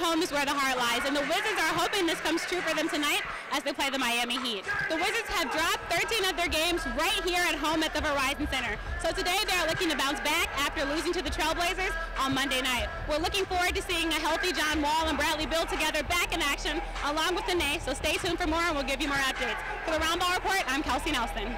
home is where the heart lies, and the Wizards are hoping this comes true for them tonight as they play the Miami Heat. The Wizards have dropped 13 of their games right here at home at the Verizon Center. So today they are looking to bounce back after losing to the Trailblazers on Monday night. We're looking forward to seeing a healthy John Wall and Bradley Beal together back in action along with Danae, So stay tuned for more and we'll give you more updates. For the Roundball Report, I'm Kelsey Nelson.